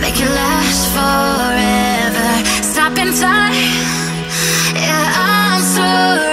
make it last forever. stopping time, yeah, I'm sorry.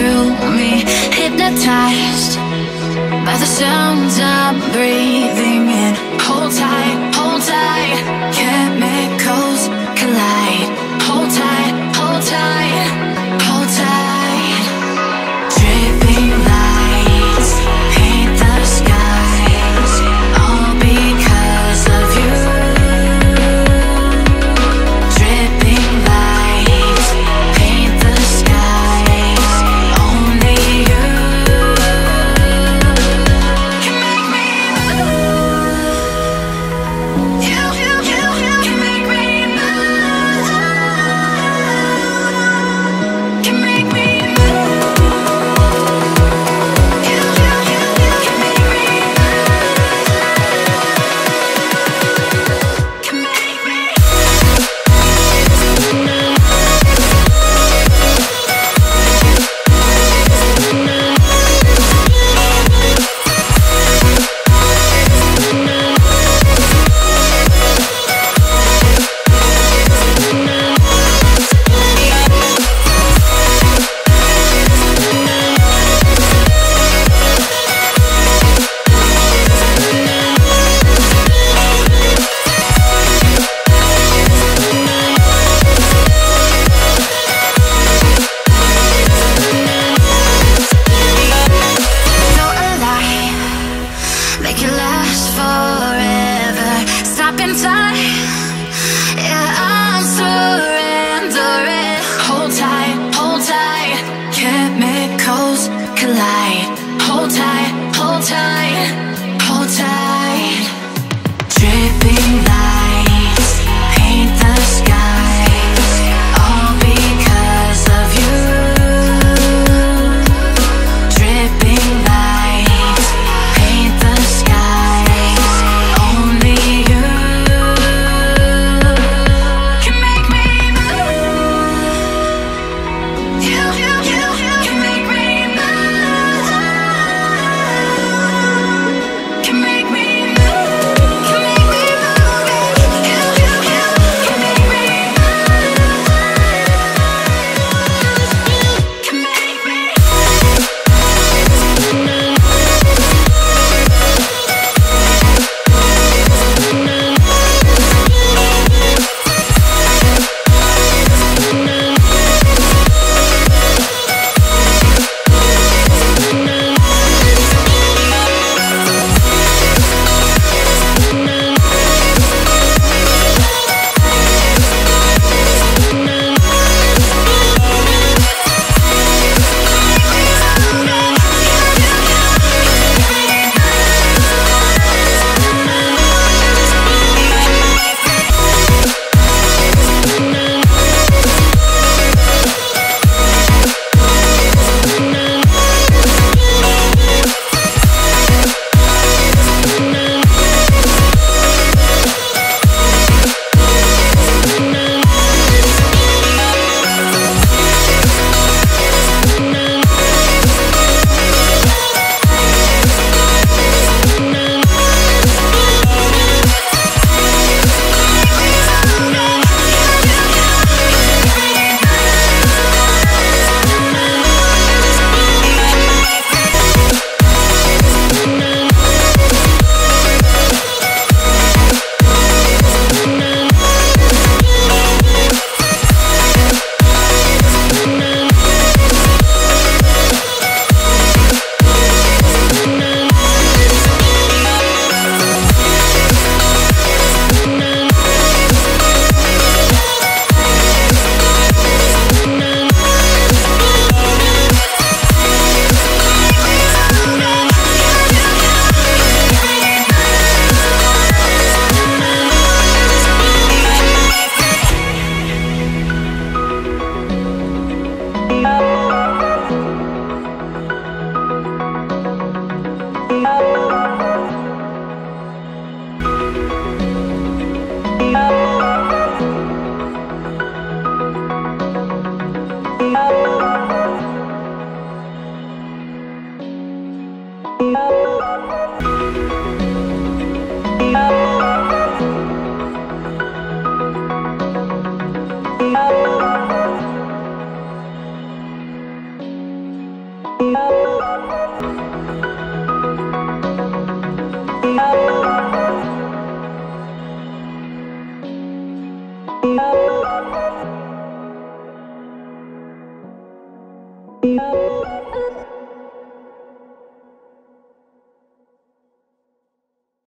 through me Hypnotized by the sounds I'm breathing in. Hold tight, hold tight Chemicals collide. collide. Hold tight, hold tight, hold tight. Dripping light. Oh